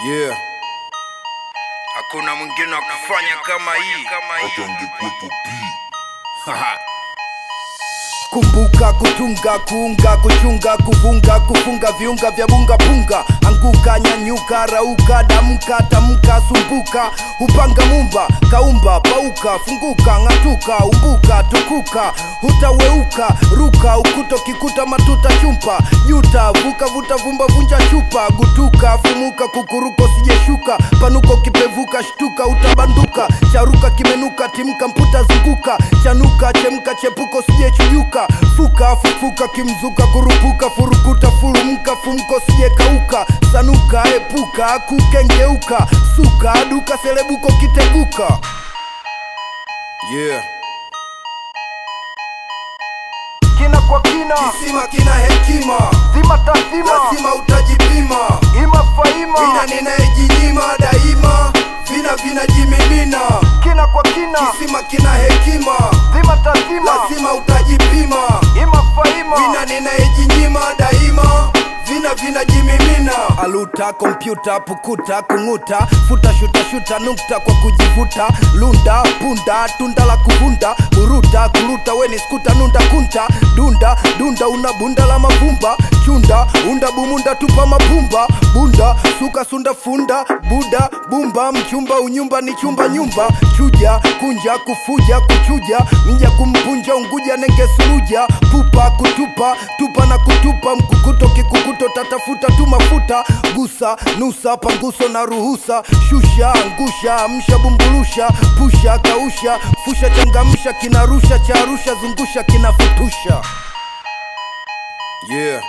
Yeah. Hakuna mwingine wa kufanya kama hii. hata ungekuwepo pii Haha. kumbuka kutunga kuunga kuchunga kuvunga kufunga viunga vya bunga punga. Anguka nyanyuka rauka damka tamka sumbuka. Hupanga mumba kaumba pauka funguka ng'atuka umbuka tukuka. Hutaweuka ruka ukuto kikuta matuta chumpa nyuta vuka vuta vumba vunja chupa. Gutuka fumuka kukuruko sijeshuka panuko kipevuka shtuka utabanduka. Charuka kimenuka timka mputa zunguka. Chanuka chemka chepuko sijechuyuka fuka fufuka kimzuka kurupuka furukuta furumka fumko sijekauka sanuka epuka kukengeuka suka duka selebuko kiteguka. Yeah. kina kwa kina. Kisima kina hekima, zima tazima lazima utajipima. ima faima. Ina ninayejinyima kwa kina. Kisima kina hekima, zima tazima. Lazima utajipima. ima faima. Vina ninayejinyima daima, vina vinajimimina. aluta kompyuta pukuta kung'uta. Futa shuta shuta nukta kwa kujivuta lunda punda tunda la kuvunda. Uruta kuruta weni skuta nunda kunta. Dunda dunda una bunda la mavumba chunda unda bumunda tupa mapumba. Bunda suka sunda funda. Buda bumba mchumba unyumba ni chumba nyumba. Chuja kunja kufuja kuchuja. Mja kumpunja unguja nengesuruja pupa kutupa tupa na kutupa. Mkukuto kikukuto tatafuta tu mafuta. Gusa nusa panguso na ruhusa. Shusha angusha amsha bumbulusha pusha kausha. Fusha changamsha kinarusha charusha zungusha kinafutusha. Yeah.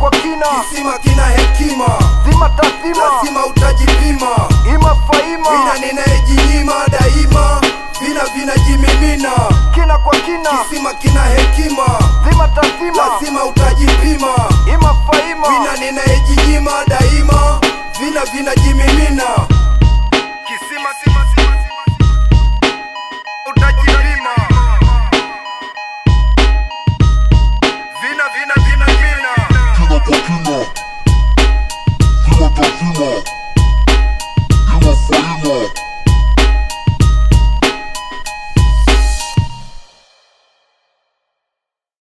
Kwa kina. Kisima kina hekima, zima tazima lazima utajipima. ima faima. Mina ninayejinyima daima, vina vinajimimina. kina kwa kina. Kisima kina hekima, zima tazima lazima utajipima. ima faima. Vina ninayejinyima daima, vina vinajimimina. Vina